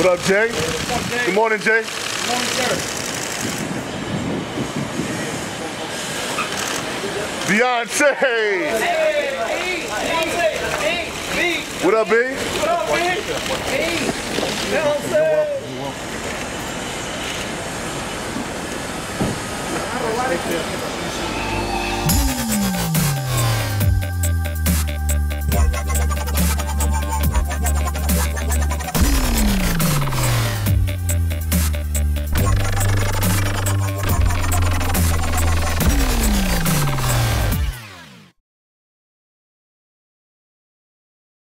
What up, Jay? What's up, Jay? Good morning, Jay. Good morning, sir. Beyonce. Hey, B, B, B. What up, B? What up, B? B. Beyonce.